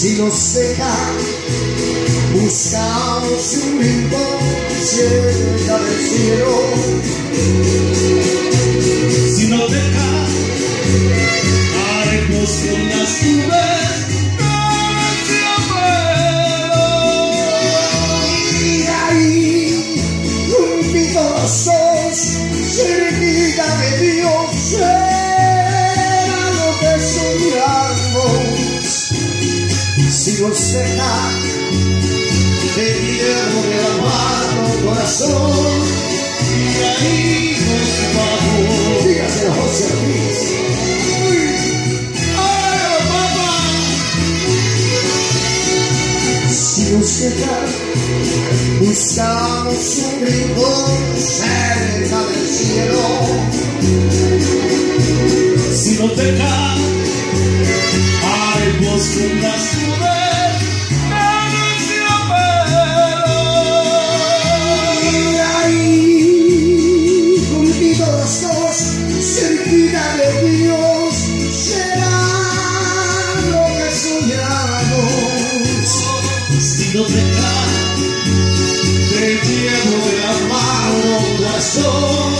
Si nos deja, buscamos un rincón cerca del cielo. Si no deja, haremos con las nubes cerquita de Dios, será lo que soñamos. Si nos deja, guiemos de la mano, corazón. y ahí nos vamos. Dígase José Luis. ¡Ay, papá! Si nos deja, buscamos un rincón. Si no te al bosque una nube Y ahí, contigo los dos, cerquita de Dios, será lo que soñamos. Si no te te llevo de la mano corazón.